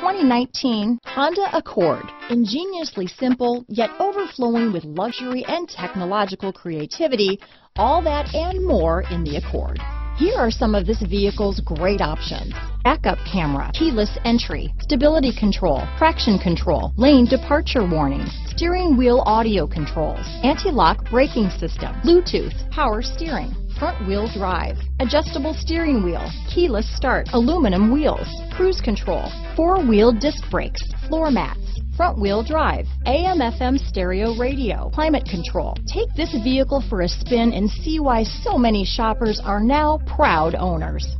2019 Honda Accord. Ingeniously simple, yet overflowing with luxury and technological creativity, all that and more in the Accord. Here are some of this vehicle's great options. Backup camera, keyless entry, stability control, traction control, lane departure warning, steering wheel audio controls, anti-lock braking system, Bluetooth, power steering, front wheel drive, adjustable steering wheel, keyless start, aluminum wheels, cruise control, four wheel disc brakes, floor mats, front wheel drive, AM FM stereo radio, climate control. Take this vehicle for a spin and see why so many shoppers are now proud owners.